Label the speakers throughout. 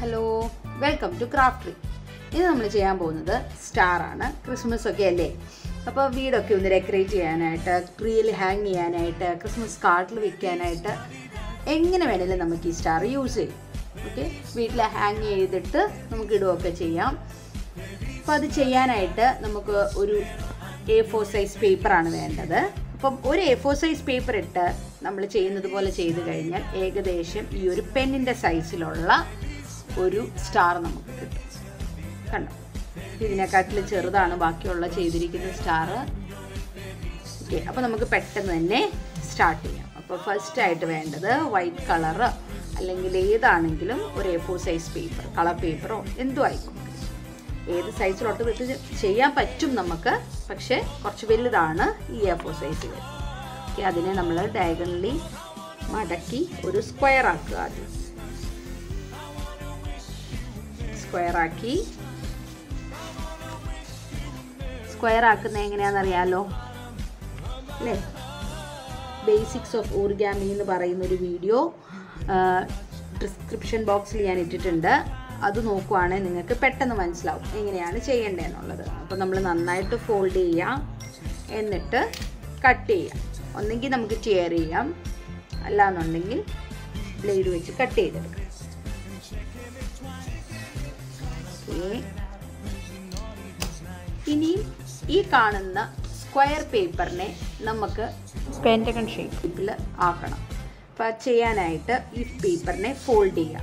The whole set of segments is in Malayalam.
Speaker 1: ഹലോ വെൽക്കം ടു ക്രാഫ്റ്റ് ഇത് നമ്മൾ ചെയ്യാൻ പോകുന്നത് സ്റ്റാർ ആണ് ക്രിസ്മസ് ഒക്കെ അല്ലേ? അപ്പോൾ വീടൊക്കെ ഒന്ന് ഡെക്കറേറ്റ് ചെയ്യാനായിട്ട് ട്രീയിൽ ഹാങ് ചെയ്യാനായിട്ട് ക്രിസ്മസ് കാർഡിൽ വെക്കാനായിട്ട് എങ്ങനെ വേണമെങ്കിലും നമുക്ക് ഈ സ്റ്റാർ യൂസ് ചെയ്യും. ഓക്കെ വീട്ടിൽ ഹാങ് ചെയ്തിട്ട് നമുക്ക് ഇടുകയൊക്കെ ചെയ്യാം. അപ്പോൾ അത് ചെയ്യാനായിട്ട് നമുക്ക് ഒരു എ ഫോർ സൈസ് പേപ്പറാണ് വേണ്ടത്. അപ്പം ഒരു എ ഫോർ സൈസ് പേപ്പർ ഇട്ട് നമ്മൾ ചെയ്യുന്നത് പോലെ ചെയ്ത് കഴിഞ്ഞാൽ ഏകദേശം ഈ ഒരു പെന്നിന്റെ സൈസിലുള്ള ഒരു സ്റ്റാർ നമുക്ക് കിട്ടും. കണ്ടോ? ഇതിനെക്കാട്ടിൽ ചെറുതാണ് ബാക്കിയുള്ള ചെയ്തിരിക്കുന്ന സ്റ്റാർ ഓക്കെ അപ്പോൾ നമുക്ക് പെട്ടെന്ന് തന്നെ സ്റ്റാർട്ട് ചെയ്യാം. അപ്പോൾ ഫസ്റ്റ് ആയിട്ട് വേണ്ടത് വൈറ്റ് കളറ് അല്ലെങ്കിൽ ഏതാണെങ്കിലും ഒരു A four size paper colour പേപ്പറോ എന്തോ ആയിക്കോട്ടെ ഏത് സൈസിലോട്ട് വിട്ട് ചെയ്യാൻ പറ്റും നമുക്ക് പക്ഷേ കുറച്ച് വലുതാണ് ഈ എ ഫോർ സൈസിൽ ഓക്കെ അതിനെ നമ്മൾ ഡയഗണലി മടക്കി ഒരു സ്ക്വയർ ആക്കുക ആദ്യം. സ്ക്വയർ ആക്കി. സ്ക്വയർ ആക്കുന്ന എങ്ങനെയാണെന്നറിയാലോ? അല്ലേ? ബേസിക്സ് ഓഫ് ഊർഗാമി എന്ന് പറയുന്ന ഒരു വീഡിയോ ഡിസ്ക്രിപ്ഷൻ ബോക്സിൽ ഞാൻ ഇട്ടിട്ടുണ്ട്. അത് നോക്കുവാണെങ്കിൽ നിങ്ങൾക്ക് പെട്ടെന്ന് മനസ്സിലാവും എങ്ങനെയാണ് ചെയ്യേണ്ടതെന്നുള്ളത്. അപ്പോൾ നമ്മൾ നന്നായിട്ട് ഫോൾഡ് ചെയ്യാം. എന്നിട്ട് കട്ട് ചെയ്യാം. ഒന്നെങ്കിൽ നമുക്ക് ടിയർ ചെയ്യാം. അല്ലാന്നുണ്ടെങ്കിൽ ബ്ലേഡ് വെച്ച് കട്ട് ചെയ്തെടുക്കാം. ഇനിയും ഈ കാണുന്ന സ്ക്വയർ പേപ്പറിനെ നമുക്ക് പെന്റഗൺ ഷേപ്പിൽ ആക്കണം. അപ്പോൾ ചെയ്യാനായിട്ട് ഈ പേപ്പറിനെ ഫോൾഡ് ചെയ്യാം.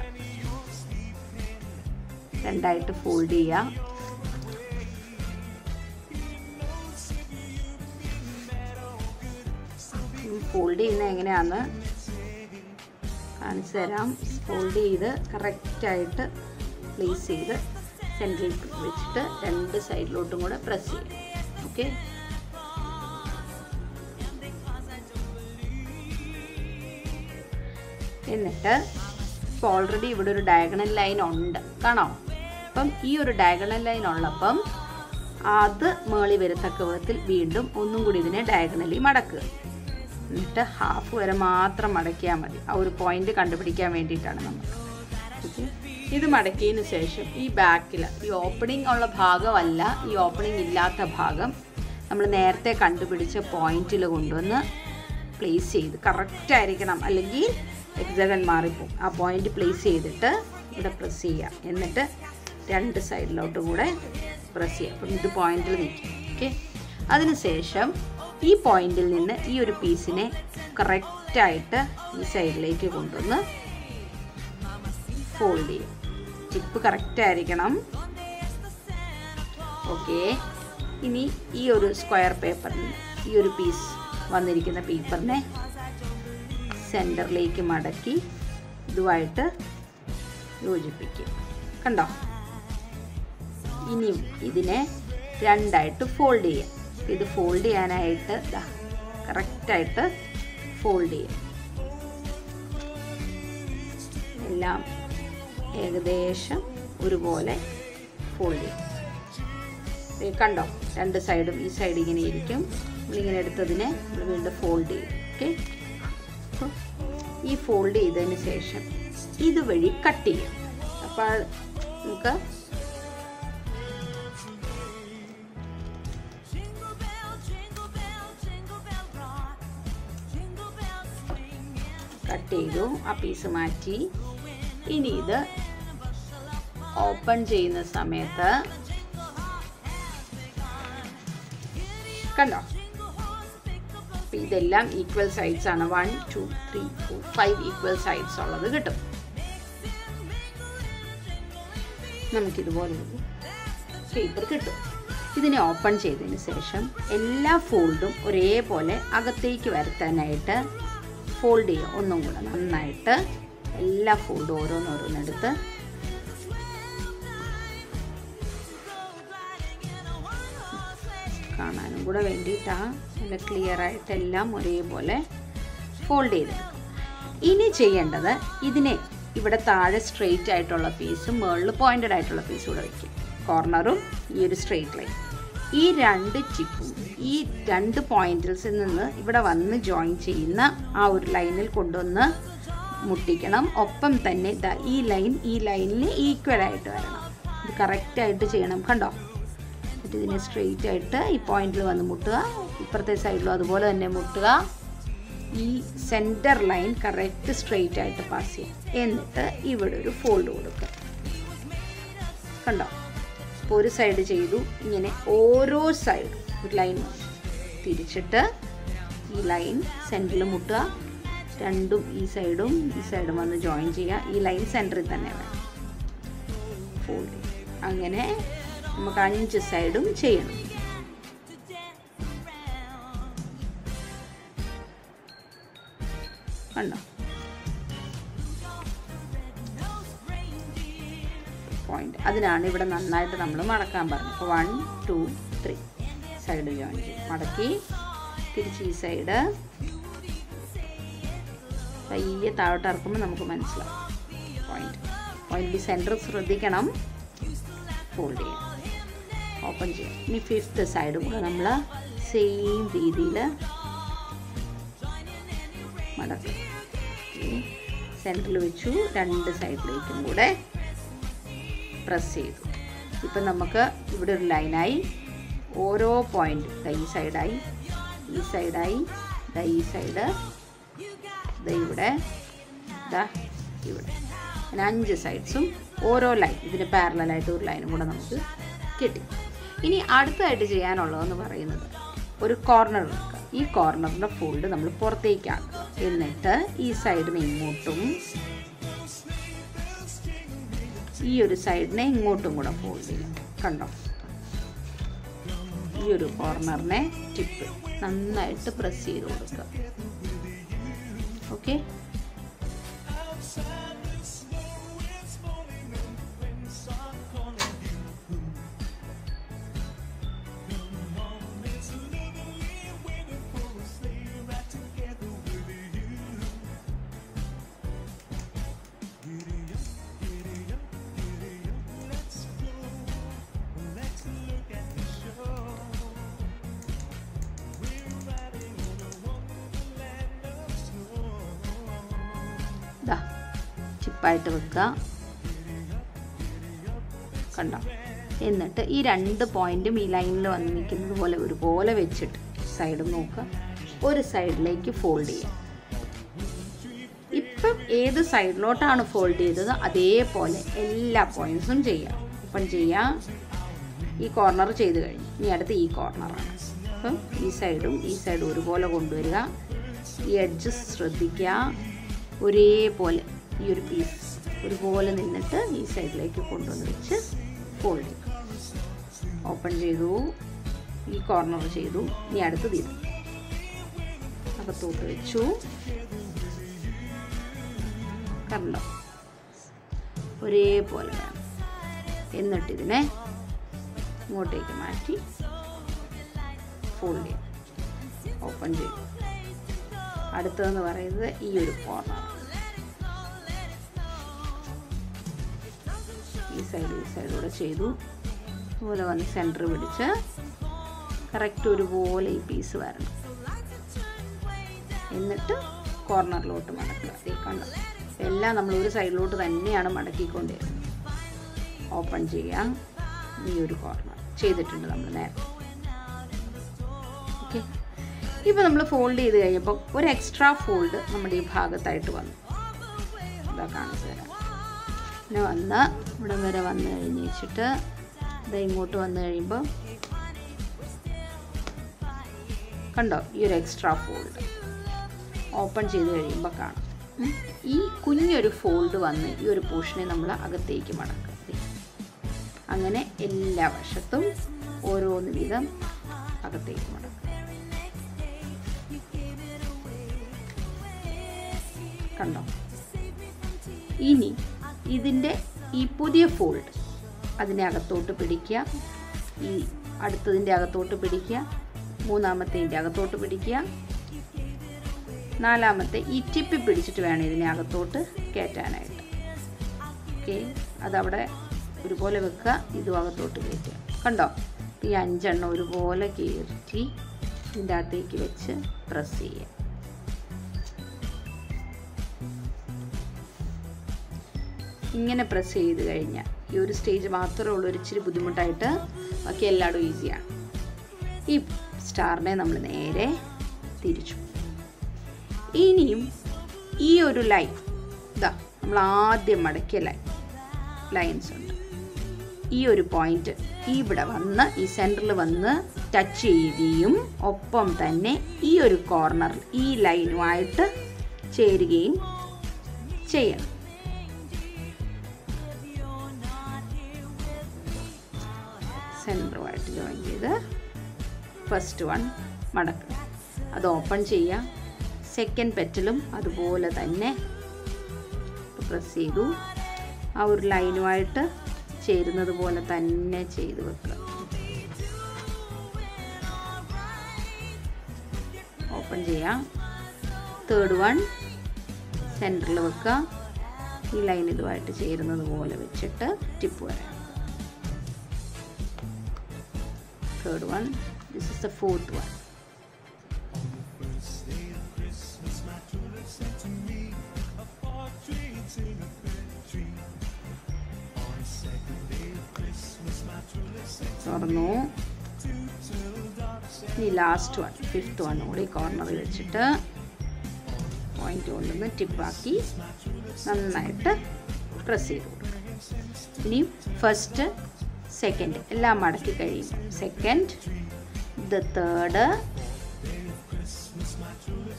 Speaker 1: രണ്ടായിട്ട് ഫോൾഡ് ചെയ്യാം. ഫോൾഡ് ചെയ്യുന്നത് എങ്ങനെയാണെന്ന് കാണിച്ചു തരാം. ഫോൾഡ് ചെയ്ത് കറക്റ്റായിട്ട് പ്ലേസ് ചെയ്ത് സെൻട്രിൽ വെച്ചിട്ട് രണ്ട് സൈഡിലോട്ടും കൂടെ പ്രസ് ചെയ്യാം ഓക്കെ എന്നിട്ട് ഇപ്പോൾ ഓൾറെഡി ഇവിടെ ഒരു ഡയഗണൽ ലൈൻ ഉണ്ട്. കാണാം? അപ്പം ഈ ഒരു ഡയഗണൽ ലൈൻ ഉള്ളപ്പം അത് മേളി വരത്തക്ക വിധത്തിൽ വീണ്ടും ഒന്നും കൂടി ഇതിനെ ഡയഗണലി മടക്കുക. എന്നിട്ട് ഹാഫ് വരെ മാത്രം മടക്കിയാൽ മതി. ആ ഒരു പോയിന്റ് കണ്ടുപിടിക്കാൻ വേണ്ടിയിട്ടാണ് നമുക്ക് ഇത് മടക്കിയതിന് ശേഷം ഈ ബാക്കിൽ ഈ ഓപ്പണിംഗ് ഉള്ള ഭാഗമല്ല ഈ ഓപ്പണിംഗ് ഇല്ലാത്ത ഭാഗം നമ്മൾ നേരത്തെ കണ്ടുപിടിച്ച പോയിന്റിൽ കൊണ്ടുവന്ന് പ്ലേസ് ചെയ്ത് കറക്റ്റ് ആയിരിക്കണം. അല്ലെങ്കിൽ എക്സഗൺ മാറിപ്പോവും. ആ പോയിന്റ് പ്ലേസ് ചെയ്തിട്ട് ഇവിടെ പ്രസ് ചെയ്യുക എന്നിട്ട് രണ്ട് സൈഡിലോട്ട് കൂടെ പ്രസ് ചെയ്യുക അപ്പം ഇത് പോയിന്റിൽ നിൽക്കും. ഓക്കെ അതിനുശേഷം ഈ പോയിന്റിൽ നിന്ന് ഈ ഒരു പീസിനെ കറക്റ്റായിട്ട് ഈ സൈഡിലേക്ക് കൊണ്ടുവന്ന് ഫോൾഡ് ചെയ്യും. ടിപ്പ് കറക്റ്റ് ആയിരിക്കണം. ഓക്കെ ഇനി ഈ ഒരു സ്ക്വയർ പേപ്പറിന് ഈ ഒരു പീസ് വന്നിരിക്കുന്ന പേപ്പറിനെ സെന്ററിലേക്ക് മടക്കി ഇതുമായിട്ട് യോജിപ്പിക്കും. കണ്ടോ? ഇനിയും ഇതിനെ രണ്ടായിട്ട് ഫോൾഡ് ചെയ്യാം. ഇത് ഫോൾഡ് ചെയ്യാനായിട്ട് കറക്റ്റായിട്ട് ഫോൾഡ് ചെയ്യാം. എല്ലാം ഏകദേശം ഒരുപോലെ ഫോൾഡ് ചെയ്യും. കണ്ടോ? രണ്ട് സൈഡും ഈ സൈഡ് ഇങ്ങനെ ഇരിക്കും. നമ്മളിങ്ങനെ എടുത്തതിനെ നമ്മൾ വീണ്ടും ഫോൾഡ് ചെയ്യും. ഓക്കെ ഈ ഫോൾഡ് ചെയ്തതിന് ശേഷം ഇതുവഴി കട്ട് ചെയ്യാം. അപ്പോൾ നമുക്ക് കട്ട് ചെയ്തു. ആ പീസ് മാറ്റി ഇനി ഇത് ഓപ്പൺ ചെയ്യുന്ന സമയത്ത് കണ്ടോ? ഇതെല്ലാം ഈക്വൽ സൈഡ്സ് ആണ്. One two three four five equal sides ഉള്ളത് കിട്ടും. നമുക്കിതുപോലെ പേപ്പർ കിട്ടും. ഇതിനെ ഓപ്പൺ ചെയ്തതിന് ശേഷം എല്ലാ ഫോൾഡും ഒരേപോലെ അകത്തേക്ക് വരുത്താനായിട്ട് ഫോൾഡ് ചെയ്യുക. ഒന്നും കൂടെ നന്നായിട്ട് എല്ലാ ഫോൾഡും ഓരോന്നോരോന്നെടുത്ത് കാണാനും കൂടെ വേണ്ടിയിട്ടാണ് നല്ല ക്ലിയർ ആയിട്ട് എല്ലാം ഒരേപോലെ ഫോൾഡ് ചെയ്തെടുക്കും. ഇനി ചെയ്യേണ്ടത് ഇതിനെ ഇവിടെ താഴെ സ്ട്രെയിറ്റ് ആയിട്ടുള്ള പീസും മുകളിൽ പോയിന്റഡ് ആയിട്ടുള്ള പീസും കൂടെ വയ്ക്കും കോർണറും ഈ ഒരു സ്ട്രെയിറ്റ് ലൈൻ ഈ രണ്ട് ചിപ്പും ഈ രണ്ട് പോയിന്റിൽസിൽ നിന്ന് ഇവിടെ വന്ന് ജോയിൻ ചെയ്യുന്ന ആ ഒരു ലൈനിൽ കൊണ്ടുവന്ന് മുട്ടിക്കണം. ഒപ്പം തന്നെ ദാ ഈ ലൈൻ ഈ ലൈനിന് ഈക്വൽ ആയിട്ട് വരണം. ഇത് കറക്റ്റായിട്ട് ചെയ്യണം കണ്ടോ? എന്നിട്ട് ഇതിനെ സ്ട്രെയിറ്റ് ആയിട്ട് ഈ പോയിന്റിൽ വന്ന് മുട്ടുക. ഇപ്പുറത്തെ സൈഡിലും അതുപോലെ തന്നെ മുട്ടുക. ഈ സെന്റർ ലൈൻ കറക്റ്റ് സ്ട്രെയിറ്റ് ആയിട്ട് പാസ് ചെയ്യാം. എന്നിട്ട് ഇവിടെ ഒരു ഫോൾഡ് കൊടുക്കുക. കണ്ടോ? അപ്പോൾ ഒരു സൈഡ് ചെയ്തു. ഇങ്ങനെ ഓരോ സൈഡും ഒരു ലൈൻ തിരിച്ചിട്ട് ഈ ലൈൻ സെന്ററിൽ മുട്ടുക. രണ്ടും ഈ സൈഡും ഈ സൈഡും വന്ന് ജോയിൻ ചെയ്യുക. ഈ ലൈൻ സെന്ററിൽ തന്നെ വേണം അങ്ങനെ നമുക്ക് അഞ്ച് സൈഡും ചെയ്യണം. കണ്ടോ? പോയിന്റ് അതിനാണ് ഇവിടെ നന്നായിട്ട് നമ്മൾ മടക്കാൻ പറഞ്ഞത്. അപ്പോൾ one two three side join ചെയ്യും. മടക്കി തിരിച്ച് ഈ സൈഡ് പയ്യെ താഴോട്ട് ഇറക്കുമ്പോൾ നമുക്ക് മനസ്സിലാവും. പോയിന്റ് പോയിന്റ് ബി സെന്റർ ശ്രദ്ധിക്കണം. ഫോൾഡ് ചെയ്യാം ഓപ്പൺ ചെയ്യാം ഇനി ഫിഫ്ത്ത് സൈഡും കൂടെ നമ്മൾ സെയിം രീതിയിൽ മടക്കും. സെന്ററിൽ വെച്ചു രണ്ട് സൈഡിലേക്കും കൂടെ പ്രസ് ചെയ്തു. ഇപ്പം നമുക്ക് ഇവിടെ ഒരു ലൈനായി ഓരോ പോയിന്റ് ഈ സൈഡായി ഈ സൈഡായി ഈ സൈഡ് ഇവിടെ. ദാ ഇവിടെ. അഞ്ച് സൈഡ്സും ഓരോ ലൈൻ ഇതിന് പാരലായിട്ട് ഒരു ലൈനും കൂടെ നമുക്ക് കിട്ടി. ഇനി അടുത്തായിട്ട് ചെയ്യാനുള്ളതെന്ന് പറയുന്നത് ഒരു കോർണർ എടുക്കുക ഈ കോർണറിന്റെ ഫോൾഡ് നമ്മൾ പുറത്തേക്കാക്കുക എന്നിട്ട് ഈ സൈഡിന് ഇങ്ങോട്ടും ഈ ഒരു സൈഡിനെ ഇങ്ങോട്ടും കൂടെ ഫോൾഡ് ചെയ്യാം. കണ്ടോ? ഈ ഒരു കോർണറിനെ ടിപ്പ് നന്നായിട്ട് പ്രസ് ചെയ്ത് കൊടുക്കുക. ഓക്കെ ചിപ്പായിട്ട് വെക്കുക. കണ്ടോ? എന്നിട്ട് ഈ രണ്ട് പോയിന്റും ഈ ലൈനിൽ വന്ന് നിൽക്കുന്നത് പോലെ ഒരുപോലെ വെച്ചിട്ട് സൈഡ് നോക്കുക. ഒരു സൈഡിലേക്ക് ഫോൾഡ് ചെയ്യുക. ഇപ്പം ഏത് സൈഡിലോട്ടാണ് ഫോൾഡ് ചെയ്തത്? അതേപോലെ എല്ലാ പോയിന്റ്സും ചെയ്യുക. ഇപ്പം ചെയ്യാം ഈ കോർണർ ചെയ്ത് കഴിഞ്ഞു. ഇനി അടുത്ത് ഈ കോർണറാണ് അപ്പം ഈ സൈഡും ഈ സൈഡും ഒരുപോലെ കൊണ്ടുവരിക. ഈ എഡ്ജസ് ശ്രദ്ധിക്കുക. ഒരേപോലെ ഈ ഒരു പീസ് ഒരുപോലെ നിന്നിട്ട് ഈ സൈഡിലേക്ക് കൊണ്ടുവന്ന് വെച്ച് ഫോൾഡ് ചെയ്യും ഓപ്പൺ ചെയ്തു. ഈ കോർണർ ചെയ്തു. ഇനി തീരും അപ്പം അകത്തോട്ട് വെച്ചു. കണ്ടോ? ഒരേപോലെ എന്നിട്ട് ഇതിനെ ഇങ്ങോട്ടേക്ക് മാറ്റി ഫോൾഡ് ചെയ്യും ഓപ്പൺ ചെയ്യും അടുത്തതെന്ന് പറയുന്നത് ഈ ഒരു കോർണർ ഈ സൈഡ് ഈ സൈഡൂടെ ചെയ്തു. അതുപോലെ വന്ന് സെന്റർ പിടിച്ച് കറക്റ്റ് ഒരുപോലെ ഈ പീസ് വരണം. എന്നിട്ട് കോർണറിലോട്ട് മടക്കുക. ഈ കണ്ടോ? എല്ലാം നമ്മൾ ഒരു സൈഡിലോട്ട് തന്നെയാണ് മടക്കിക്കൊണ്ടിരുന്നത്. ഓപ്പൺ ചെയ്യാം. ഈ ഒരു കോർണർ ചെയ്തിട്ടുണ്ട് നമ്മൾ നേരത്തെ. ഓക്കെ ഇപ്പോൾ നമ്മൾ ഫോൾഡ് ചെയ്ത് കഴിഞ്ഞപ്പോൾ ഒരു എക്സ്ട്രാ ഫോൾഡ് നമ്മുടെ ഈ ഭാഗത്തായിട്ട് വന്നു. ഇതാ കാണിച്ചു തരാം. പിന്നെ വന്ന് ഇവിടെ വരെ വന്ന് കഴിഞ്ഞ് വെച്ചിട്ട് ഇതാ ഇങ്ങോട്ട് വന്നു കഴിയുമ്പോൾ കണ്ടോ ഈ ഒരു എക്സ്ട്രാ ഫോൾഡ് ഓപ്പൺ ചെയ്ത് കഴിയുമ്പോൾ കാണാം. ഈ കുഞ്ഞൊരു ഫോൾഡ് വന്ന് ഈ ഒരു പോർഷനെ നമ്മൾ അകത്തേക്ക് മടക്കുക അങ്ങനെ എല്ലാ വശത്തും ഓരോന്ന് വീതം അകത്തേക്ക് മടക്കുക കണ്ടോ? ഇനി ഇതിന്റെ ഈ പുതിയ ഫോൾഡ് അതിനെ അകത്തോട്ട് പിടിക്കുക. ഈ അടുത്തതിന്റെ അകത്തോട്ട് പിടിക്കുക. മൂന്നാമത്തേന്റെ അകത്തോട്ട് പിടിക്കുക. നാലാമത്തെ ഈ ടിപ്പി പിടിച്ചിട്ട് വേണം ഇതിനെ അകത്തോട്ട് കയറ്റാനായിട്ട്. ഓക്കെ. അതവിടെ ഒരുപോലെ വെക്കുക. ഇതും അകത്തോട്ട് കയറ്റുക. കണ്ടോ? ഈ അഞ്ചെണ്ണം ഒരുപോലെ കയറ്റി ഇതിന്റെ അകത്തേക്ക് വെച്ച് പ്രസ് ചെയ്യുക. ഇങ്ങനെ പ്രസ് ചെയ്ത് കഴിഞ്ഞാൽ ഈ ഒരു സ്റ്റേജ് മാത്രമേ ഉള്ളൂ. ഒരു ഇച്ചിരി ബുദ്ധിമുട്ടായിട്ട് ബാക്കി എല്ലായിടും ഈസിയാണ് ഈ സ്റ്റാറിനെ നമ്മൾ നേരെ തിരിച്ചു. ഇനിയും ഈ ഒരു ലൈൻ ഇതാ നമ്മൾ ആദ്യം മടക്കിയ ലൈൻ ലൈൻസ് ഉണ്ട്. ഈ ഒരു പോയിന്റ് ഇവിടെ വന്ന് ഈ സെന്ററിൽ വന്ന് ടച്ച് ചെയ്യുകയും ഒപ്പം തന്നെ ഈ ഒരു കോർണറിൽ ഈ ലൈനുമായിട്ട് ചേരുകയും ചെയ്യണം. സെന്ററുമായിട്ട് ജോയിൻ ചെയ്ത് ഫസ്റ്റ് വൺ മടക്കുക അത് ഓപ്പൺ ചെയ്യുക സെക്കൻഡ് പെറ്റലും അതുപോലെ തന്നെ പ്രസ് ചെയ്തു. ആ ഒരു ലൈനുമായിട്ട് ചേരുന്നത് പോലെ തന്നെ ചെയ്ത് വെക്കുക. ഓപ്പൺ ചെയ്യാം. തേർഡ് വൺ സെന്ററിൽ വെക്കുക. ഈ ലൈൻ ഇതുമായിട്ട് ചേരുന്നത് പോലെ വെച്ചിട്ട് ടിപ്പ് വരാം. Third one. This is the fourth one. തുറന്നു. ഈ ലാസ്റ്റ് വൺ ഫിഫ്ത്ത് വൺ കൂടി കോർണറിൽ വെച്ചിട്ട് പോയിന്റ് കൊണ്ടുവന്ന് ടിപ്പാക്കി നന്നായിട്ട് പ്രസ് ചെയ്ത് കൊടുക്കുക. ഇനി ഫസ്റ്റ് സെക്കൻഡ് എല്ലാം മടക്കി കഴിയും. സെക്കൻഡ് ദ തേർഡ്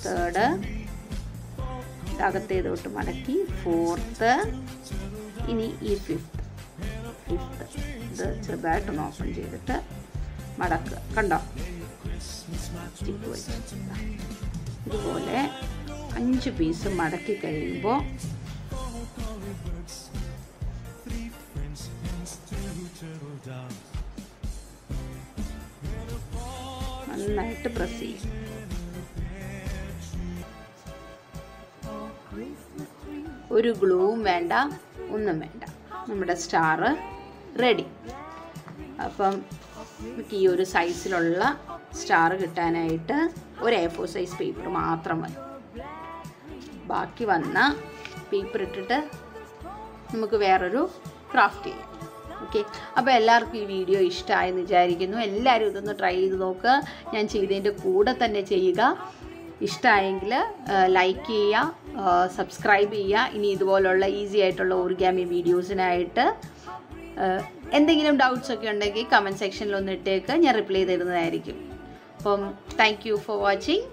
Speaker 1: തേർഡ് അകത്തേതോട്ട് മടക്കി. ഫോർത്ത് ഇനി ഈ ഫിഫ്ത്ത് ഫിഫ്ത്ത് ഇത് ചെറുതായിട്ടൊന്ന് ഓപ്പൺ ചെയ്തിട്ട് മടക്കുക. കണ്ടോ? ഇതുപോലെ അഞ്ച് പീസ് മടക്കി കഴിയുമ്പോൾ നന്നായിട്ട് പ്രസ് ചെയ്യും. ഒരു ഗ്ലൂവും വേണ്ട ഒന്നും വേണ്ട. നമ്മുടെ സ്റ്റാർ റെഡി അപ്പം നമുക്ക് ഈ ഒരു സൈസിലുള്ള സ്റ്റാർ കിട്ടാനായിട്ട് ഒരു എ ഫോർ സൈസ് പേപ്പർ മാത്രം മതി. ബാക്കി വന്ന പേപ്പർ ഇട്ടിട്ട് നമുക്ക് വേറൊരു ക്രാഫ്റ്റ് ചെയ്യാം. ഓക്കെ. അപ്പോൾ എല്ലാവർക്കും ഈ വീഡിയോ ഇഷ്ടമായെന്ന് വിചാരിക്കുന്നു. എല്ലാവരും ഇതൊന്ന് ട്രൈ ചെയ്ത് നോക്കുക ഞാൻ ചെയ്തതിന്റെ കൂടെ തന്നെ ചെയ്യുക. ഇഷ്ടമായെങ്കിൽ ലൈക്ക് ചെയ്യുക സബ്സ്ക്രൈബ് ചെയ്യുക. ഇനി ഇതുപോലുള്ള ഈസി ആയിട്ടുള്ള ഓർഗാമി വീഡിയോസിനായിട്ട് എന്തെങ്കിലും ഡൗട്ട്സ് ഒക്കെ ഉണ്ടെങ്കിൽ കമന്റ് സെക്ഷനിൽ ഒന്ന് ഇട്ടേക്ക്. ഞാൻ റിപ്ലൈ തരുന്നതായിരിക്കും. അപ്പം താങ്ക് യു ഫോർ വാച്ചിങ്